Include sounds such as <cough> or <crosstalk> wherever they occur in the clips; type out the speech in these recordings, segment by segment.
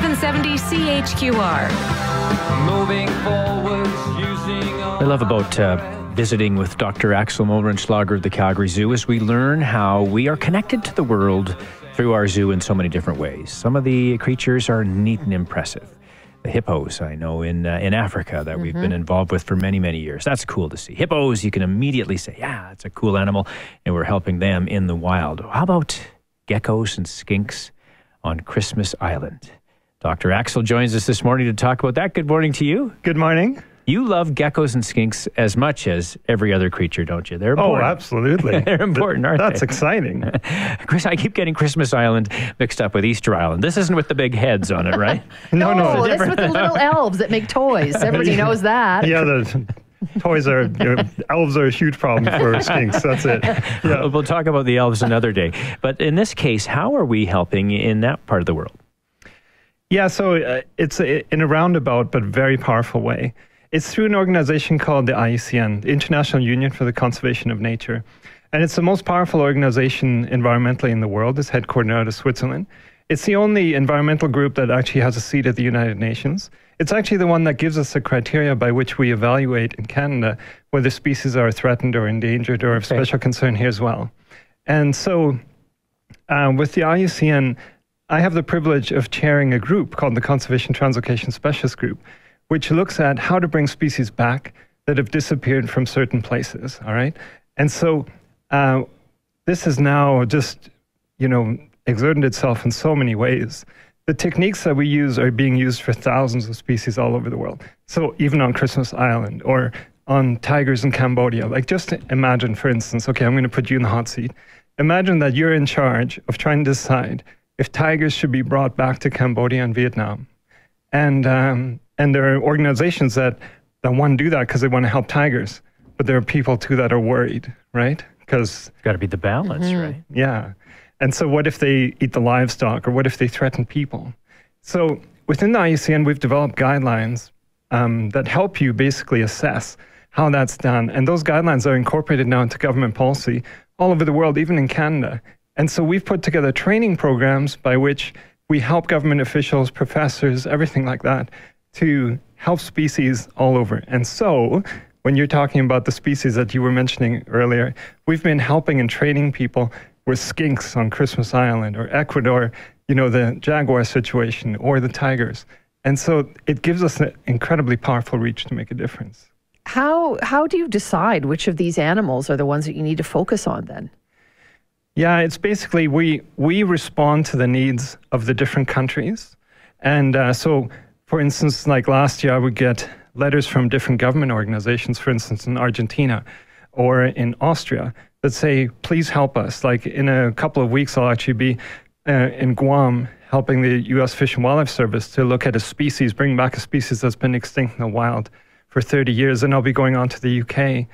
770 CHQR. Moving forwards using I love about uh, visiting with Dr. Axel Moehrenschlager of the Calgary Zoo as we learn how we are connected to the world through our zoo in so many different ways. Some of the creatures are neat and impressive. The hippos, I know, in uh, in Africa that we've been involved with for many, many years. That's cool to see. Hippos, you can immediately say, yeah, it's a cool animal, and we're helping them in the wild. How about geckos and skinks on Christmas Island? Dr. Axel joins us this morning to talk about that. Good morning to you. Good morning. You love geckos and skinks as much as every other creature, don't you? They're Oh, absolutely. <laughs> They're important, aren't That's they? That's exciting. <laughs> Chris, I keep getting Christmas Island mixed up with Easter Island. This isn't with the big heads on it, right? <laughs> No, no. Oh, that's with the little elves that make toys. Everybody knows that. Yeah, the toys are, you know, elves are a huge problem for skinks. That's it. Yeah. We'll talk about the elves another day. But in this case, how are we helping in that part of the world? Yeah, so uh, it's a, in a roundabout but very powerful way. It's through an organization called the IUCN, the International Union for the Conservation of Nature. And it's the most powerful organization environmentally in the world. It's headquartered out of Switzerland. It's the only environmental group that actually has a seat at the United Nations. It's actually the one that gives us the criteria by which we evaluate in Canada whether species are threatened or endangered or of special concern here as well. And so uh, with the IUCN, I have the privilege of chairing a group called the Conservation Translocation Specialist Group, which looks at how to bring species back that have disappeared from certain places. All right. And so uh, this has now just, you know, exerted itself in so many ways. The techniques that we use are being used for thousands of species all over the world. So even on Christmas Island or on tigers in Cambodia. Like just imagine, for instance, okay, I'm going to put you in the hot seat. Imagine that you're in charge of trying to decide if tigers should be brought back to Cambodia and Vietnam. And, um, and there are organizations that, that want to do that because they want to help tigers. But there are people too that are worried, right? Because It's got to be the balance, right? yeah. And so, what if they eat the livestock or what if they threaten people? So, within the IUCN, we've developed guidelines um, that help you basically assess how that's done. And those guidelines are incorporated now into government policy all over the world, even in Canada. And so, we've put together training programs by which we help government officials, professors, everything like that, to help species all over. And so, when you're talking about the species that you were mentioning earlier, we've been helping and training people with skinks on Christmas Island or Ecuador, you know, the jaguar situation or the tigers. And so it gives us an incredibly powerful reach to make a difference. How how do you decide which of these animals are the ones that you need to focus on then? Yeah, it's basically we we respond to the needs of the different countries, and uh, so for instance, like last year, I would get letters from different government organizations, for instance, in Argentina or in Austria, that say, "Please help us." Like in a couple of weeks, I'll actually be uh, in Guam helping the U.S. Fish and Wildlife Service to look at a species, bring back a species that's been extinct in the wild for 30 years, and I'll be going on to the UK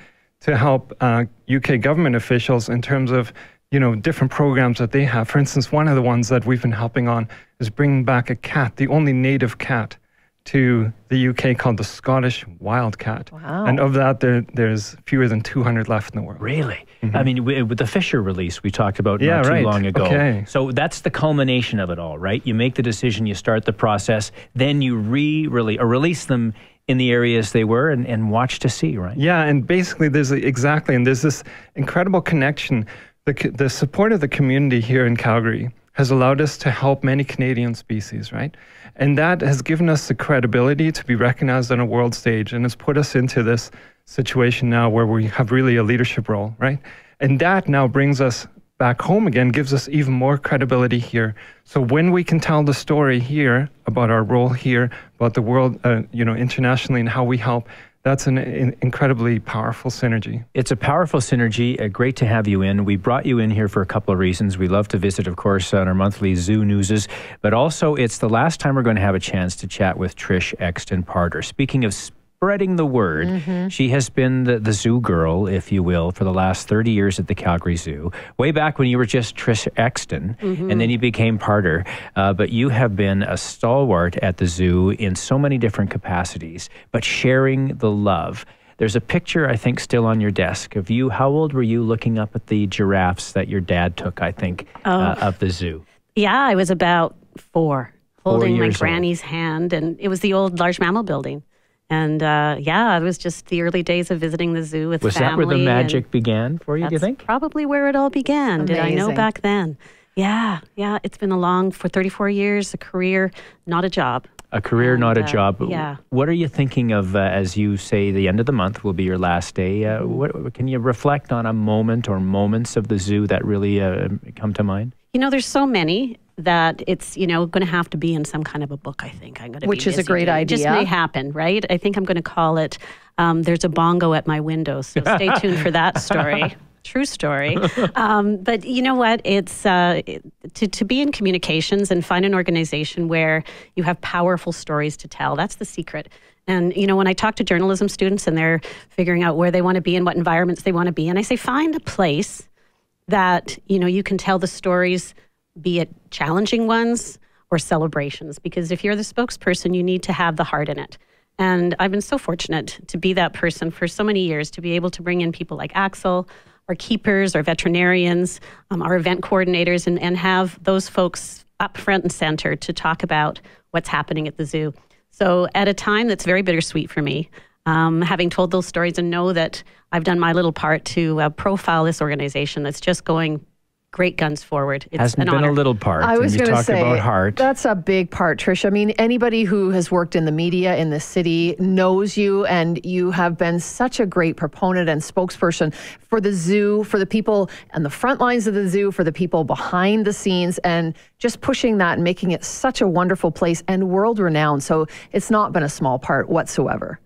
to help uh, UK government officials in terms of you know different programs that they have. For instance, one of the ones that we've been helping on is bringing back a cat, the only native cat to the UK called the Scottish wildcat. Wow. And of that, there, there's fewer than 200 left in the world. Really? I mean, wi- with the Fisher release we talked about Mm-hmm. Yeah, not too right. long ago. Okay. So that's the culmination of it all, right? You make the decision, you start the process, then you re-release or release them in the areas they were and, and watch to see, right? Yeah, and basically, there's a, exactly, and there's this incredible connection. The, the support of the community here in Calgary has allowed us to help many Canadian species, right? And that has given us the credibility to be recognized on a world stage and has put us into this situation now where we have really a leadership role, right? And that now brings us back home again, gives us even more credibility here. So when we can tell the story here about our role here, about the world, uh, you know, internationally and how we help, that's an in- incredibly powerful synergy. It's a powerful synergy. Uh, great to have you in. We brought you in here for a couple of reasons. We love to visit, of course, on our monthly zoo newses, but also it's the last time we're going to have a chance to chat with Trish Exton Parder. Speaking of spreading the word, she has been the, the zoo girl, if you will, for the last 30 years at the Calgary Zoo. Way back when you were just Trish Exton, and then you became Parder. Uh, but you have been a stalwart at the zoo in so many different capacities, but sharing the love. There's a picture, I think, still on your desk of you. How old were you looking up at the giraffes that your dad took, I think, uh, of the zoo? Yeah, I was about four. holding my years old. granny's hand, and it was the old large mammal building. And uh, yeah, it was just the early days of visiting the zoo with Was family. that where the magic began for you, do you think? probably where it all began. Did I know back then? Yeah, yeah. It's been a long for 34 years, a career, not a job. A career, not a uh, job. yeah. What are you thinking of uh, as you say the end of the month will be your last day? Uh, what, can you reflect on a moment or moments of the zoo that really uh, come to mind? You know, there's so many that it's you know going to have to be in some kind of a book. I think I'm going to, Which is a great It just may happen, right? I think I'm going to call it. Um, There's a bongo at my window, so stay <laughs> tuned for that story. True story. <laughs> Um, but you know what? It's uh, to, to be in communications and find an organization where you have powerful stories to tell. That's the secret. And you know, when I talk to journalism students and they're figuring out where they want to be and what environments they want to be and I say find a place that you know you can tell the stories be it challenging ones or celebrations because if you're the spokesperson you need to have the heart in it. And i've been so fortunate to be that person for so many years to be able to bring in people like axel our keepers our veterinarians um, our event coordinators and, and have those folks up front and center to talk about what's happening at the zoo. So at a time that's very bittersweet for me um, having told those stories and know that I've done my little part to uh, profile this organization that's just going great guns forward. It's Hasn't an been honor. a little part. I was and going to say about heart. that's a big part, Trish. I mean, anybody who has worked in the media in the city knows you, and you have been such a great proponent and spokesperson for the zoo, for the people on the front lines of the zoo, for the people behind the scenes, and just pushing that and making it such a wonderful place and world renowned. So it's not been a small part whatsoever.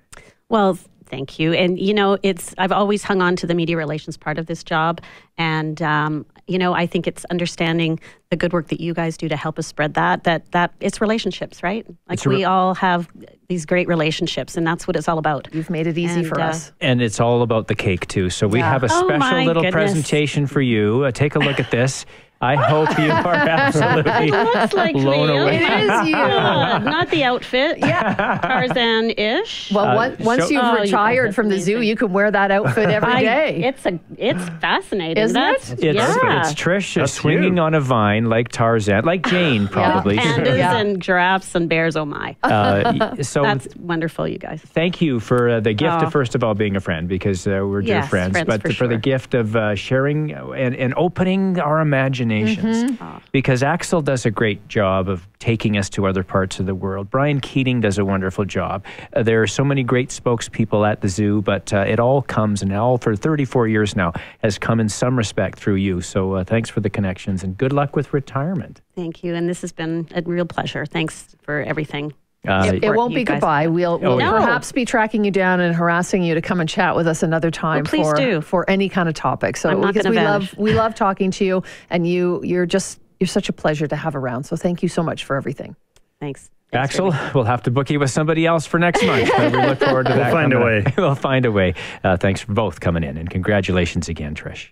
Well, thank you. And you know, it's I've always hung on to the media relations part of this job, and um, you know, I think it's understanding the good work that you guys do to help us spread that. That that it's relationships, right? Like re- we all have these great relationships, and that's what it's all about. You've made it easy And, for uh, us. And it's all about the cake too. So we Yeah. have a Oh, special my little goodness. presentation for you. Uh, take a look at this. I hope you are <laughs> absolutely Looks like blown me. away. It is you. <laughs> Not the outfit. Yeah, <laughs> Tarzan-ish. Well, Uh, one- once so- you've Oh, you retired that's from the zoo, amazing. you can wear that outfit every day. I- It's a it's fascinating. Isn't That's, it? It's, yeah. it's Trish That's swinging you. on a vine like Tarzan, like <gasps> Jane probably. Pandas Yeah. and giraffes and bears. Oh my! Uh, so That's wonderful, you guys. thank you for uh, the gift Oh. of first of all being a friend because uh, we're dear Yes, friends, friends but for for the sure. gift of uh, sharing and, and opening our imaginations. Mm-hmm. Because Axel does a great job of taking us to other parts of the world. Brian Keating does a wonderful job. Uh, there are so many great spokespeople at the zoo, but uh, it all comes and all for 34 years now has come in some respect through you. So uh, thanks for the connections and good luck with retirement. Thank you, and this has been a real pleasure. Thanks for everything. Uh, It, it won't you be guys. goodbye. We'll, we'll. No. perhaps be tracking you down and harassing you to come and chat with us another time please for do. for any kind of topic. So I'm because gonna we vanish. love we love talking to you, and you you're just you're such a pleasure to have around. So thank you so much for everything. Thanks. Thanks for Axel, we'll have to book you with somebody else for next month. but we look forward to that. We'll find a coming up. way. <laughs> we'll find a way. Uh, thanks for both coming in, and congratulations again, Trish.